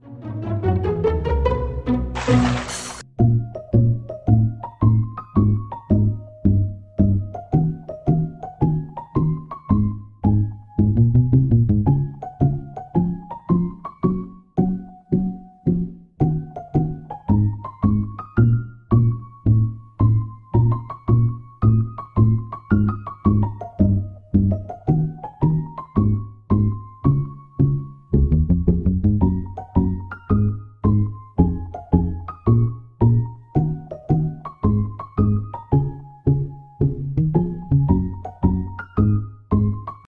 よし。